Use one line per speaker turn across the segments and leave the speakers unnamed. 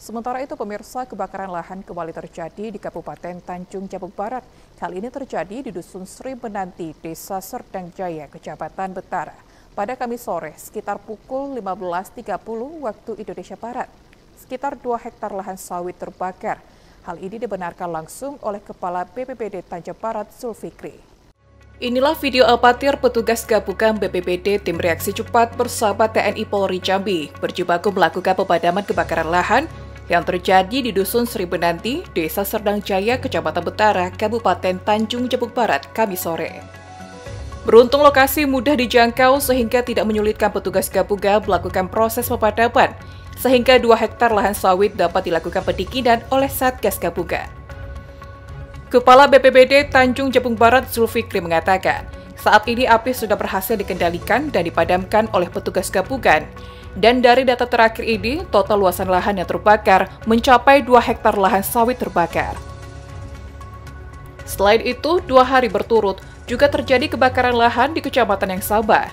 Sementara itu, pemirsa kebakaran lahan kembali terjadi di Kabupaten Tanjung Jabung Barat. Kali ini terjadi di Dusun Sri Benanti, Desa Serdang Jaya, Kecamatan Betara. Pada Kamis sore, sekitar pukul 15.30 waktu Indonesia Barat, sekitar 2 hektar lahan sawit terbakar. Hal ini dibenarkan langsung oleh Kepala BPBD Tanjung Barat, Zulfikri. Inilah video apatir petugas gabungan BPBD Tim Reaksi Cepat bersama TNI Polri Jambi berjibaku melakukan pemadaman kebakaran lahan yang terjadi di Dusun Sri Benanti, Desa Serdang Jaya, Kecamatan Betara, Kabupaten Tanjung Jabung Barat, Kamis sore. Beruntung lokasi mudah dijangkau sehingga tidak menyulitkan petugas gabungan melakukan proses pemadaman, sehingga dua hektar lahan sawit dapat dilakukan pendinginan oleh Satgas Gabungan. Kepala BPBD Tanjung Jabung Barat Zulfikri mengatakan, saat ini api sudah berhasil dikendalikan dan dipadamkan oleh petugas gabungan. Dan dari data terakhir ini, total luasan lahan yang terbakar mencapai 2 hektar lahan sawit terbakar. Selain itu, dua hari berturut juga terjadi kebakaran lahan di kecamatan yang sama.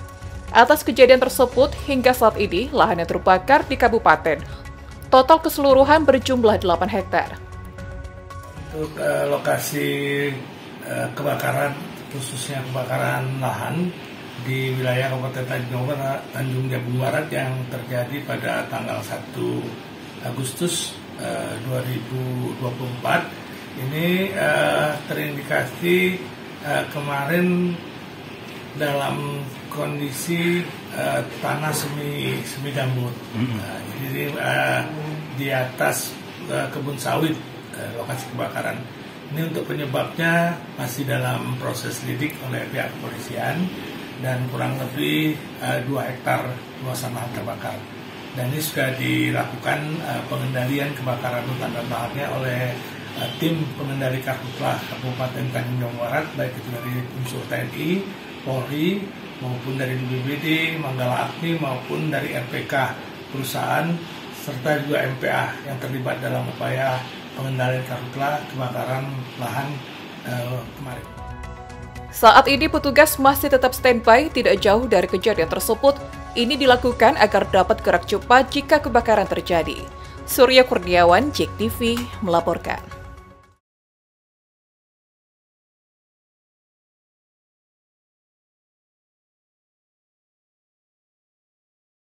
Atas kejadian tersebut, hingga saat ini lahan yang terbakar di kabupaten total keseluruhan berjumlah 8 hektar
untuk uh, lokasi uh, kebakaran khususnya kebakaran lahan di wilayah Kabupaten Tanjung, Barat, Tanjung Jabung Barat yang terjadi pada tanggal 1 Agustus uh, 2024 ini uh, terindikasi uh, kemarin dalam kondisi uh, tanah semi semi gambut. Uh, jadi uh, di atas uh, kebun sawit Eh, lokasi kebakaran. Ini untuk penyebabnya masih dalam proses lidik oleh pihak kepolisian dan kurang lebih uh, 2 hektar luasan lahan terbakar. Dan ini sudah dilakukan uh, pengendalian kebakaran hutan dan lahannya oleh uh, tim pengendali karhutlah Kabupaten Tanjung Barat baik itu dari unsur TNI, Polri maupun dari BPBD, Manggala Agni maupun dari RPK perusahaan serta juga MPA yang terlibat dalam upaya pengendalian karhutla kebakaran lahan uh, kemarin.
Saat ini petugas masih tetap standby tidak jauh dari kejadian tersebut. Ini dilakukan agar dapat gerak cepat jika kebakaran terjadi. Surya Kurniawan, JEK TV, melaporkan.